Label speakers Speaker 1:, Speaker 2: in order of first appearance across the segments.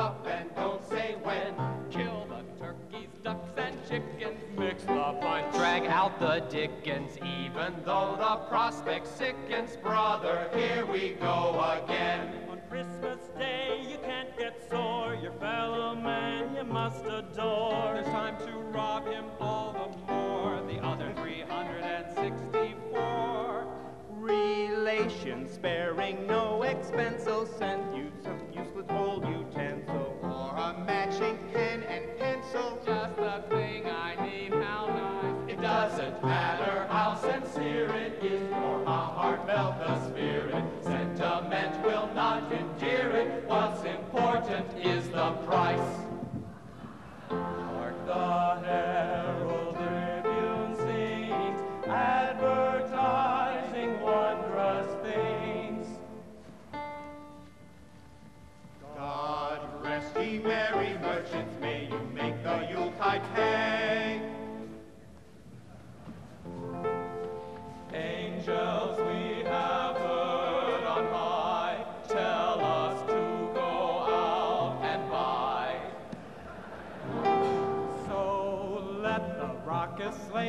Speaker 1: up and don't say when.
Speaker 2: Kill the turkeys, ducks, and chickens. Mix the punch. Drag out the dickens. Even though the prospect sickens.
Speaker 1: Brother, here we go again.
Speaker 3: On Christmas Day, you can't get sore. Your fellow man you must adore.
Speaker 2: There's time to rob him all the more. The other 364
Speaker 3: Relations sparing no expense, so send
Speaker 2: the
Speaker 1: spirit. Sentiment will not endear it. What's important is the price.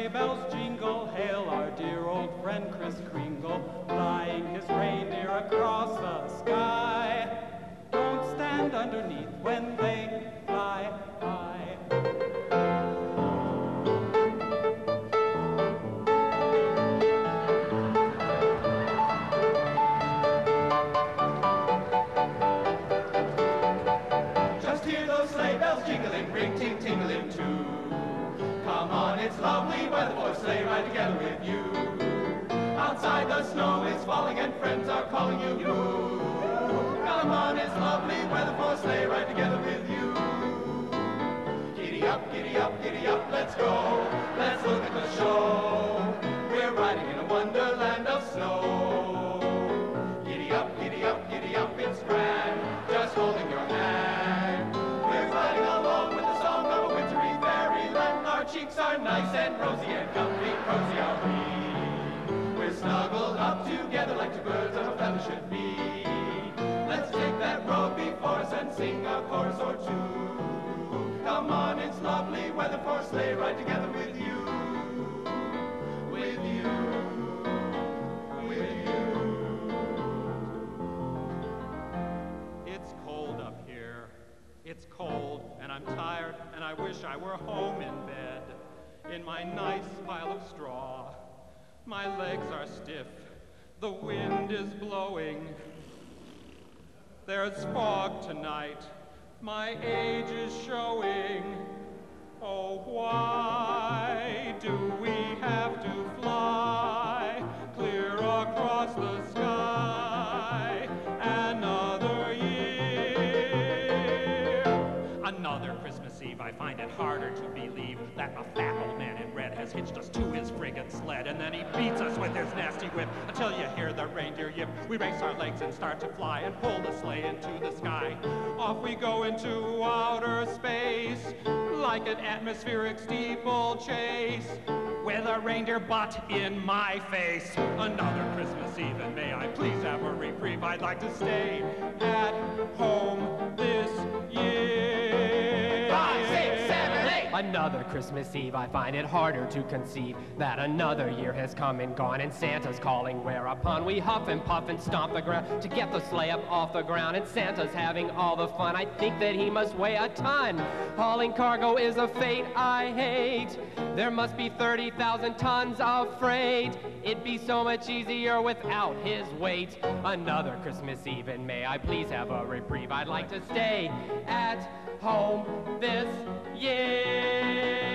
Speaker 3: Sleigh bells jingle, hail our dear old friend Kris Kringle, flying his reindeer across the sky. Don't stand underneath when they fly by.
Speaker 1: It's lovely weather for a sleigh ride together with you. Outside the snow is falling and friends are calling you. Come on, it's lovely weather for a sleigh ride together with you. Giddy up, giddy up, giddy up, let's go. Let's look at the show. Together like two birds of a feather should be. Let's take that road before us and sing a chorus or two. Come on, it's lovely weather for a sleigh ride together with you. With you. With you.
Speaker 3: It's cold up here. It's cold, and I'm tired, and I wish I were home in bed, in my nice pile of straw. My legs are stiff. The wind is blowing. There's fog tonight. My age is showing. Oh, why do we have to fly clear across the sky another year? Another Christmas Eve, I find it harder to believe that a has hitched us to his friggin' sled, and then he beats us with his nasty whip until you hear the reindeer yip. We race our legs and start to fly and pull the sleigh into the sky. Off we go into outer space like an atmospheric steeplechase with a reindeer butt in my face. Another Christmas Eve, and may I please have a reprieve? I'd like to stay at home this year.
Speaker 2: Another Christmas Eve, I find it harder to conceive that another year has come and gone and Santa's calling. Whereupon we huff and puff and stomp the ground to get the sleigh up off the ground. And Santa's having all the fun. I think that he must weigh a ton. Hauling cargo is a fate I hate. There must be 30,000 tons of freight. It'd be so much easier without his weight. Another Christmas Eve, and may I please have a reprieve? I'd like to stay at home this year.
Speaker 1: Deus.